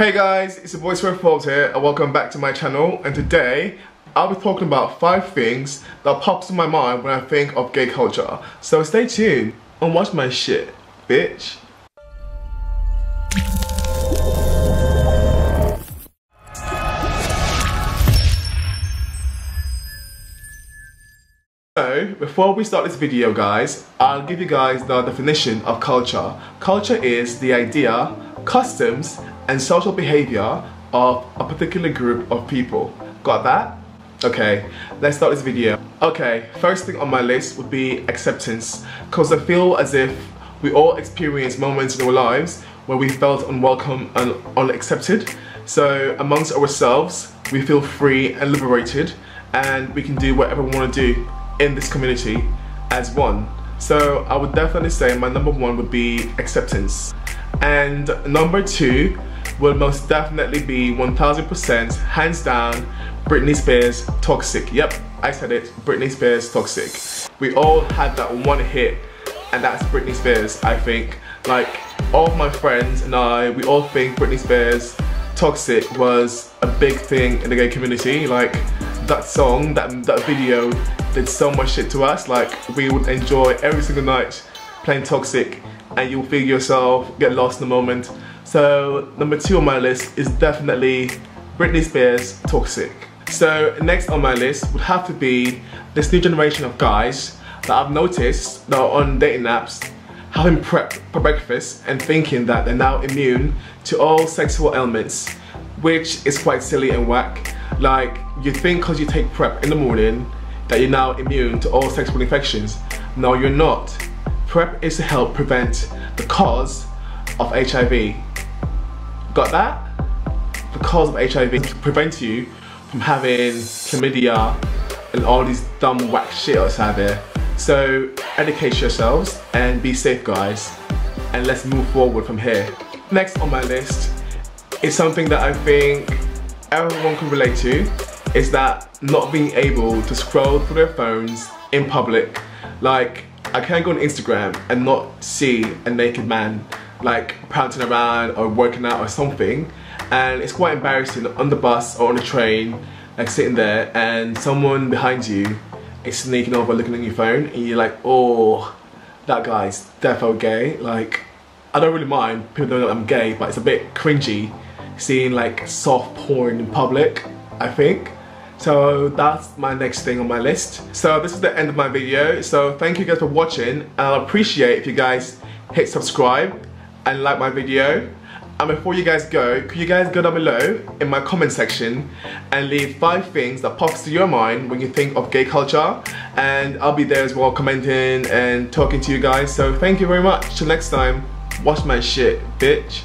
Hey guys, it's your boy Forbes here and welcome back to my channel and today I'll be talking about 5 things that pops in my mind when I think of gay culture. So stay tuned and watch my shit, bitch. So, before we start this video guys, I'll give you guys the definition of culture. Culture is the idea, customs, and social behavior of a particular group of people. Got that? Okay, let's start this video. Okay, first thing on my list would be acceptance, because I feel as if we all experience moments in our lives where we felt unwelcome and unaccepted. So amongst ourselves, we feel free and liberated and we can do whatever we want to do in this community as one. So I would definitely say my number one would be acceptance. And number two will most definitely be 1000% hands down Britney Spears Toxic. Yep, I said it, Britney Spears Toxic. We all had that one hit and that's Britney Spears, I think. Like, all of my friends and I, we all think Britney Spears Toxic was a big thing in the gay community. Like, that song, that, that video did so much shit to us. Like, we would enjoy every single night playing Toxic and you'll feel yourself get lost in the moment. So, number two on my list is definitely Britney Spears Toxic. So, next on my list would have to be this new generation of guys that I've noticed that are on dating apps having PrEP for breakfast and thinking that they're now immune to all sexual ailments, which is quite silly and whack. Like, you think because you take PrEP in the morning that you're now immune to all sexual infections. No, you're not. PrEP is to help prevent the cause of HIV. Got that? Cause of HIV to prevent you from having chlamydia and all these dumb whack shit outside there. So educate yourselves and be safe guys and let's move forward from here. Next on my list is something that I think everyone can relate to is that not being able to scroll through their phones in public. Like I can't go on Instagram and not see a naked man like prancing around or working out or something and it's quite embarrassing on the bus or on the train like sitting there and someone behind you is sneaking over looking at your phone and you're like oh that guy's defo gay like I don't really mind people know that I'm gay but it's a bit cringy seeing like soft porn in public I think so that's my next thing on my list. So this is the end of my video. So thank you guys for watching. And I'll appreciate if you guys hit subscribe and like my video. And before you guys go, could you guys go down below in my comment section and leave five things that pops to your mind when you think of gay culture. And I'll be there as well commenting and talking to you guys. So thank you very much. Till next time, watch my shit, bitch.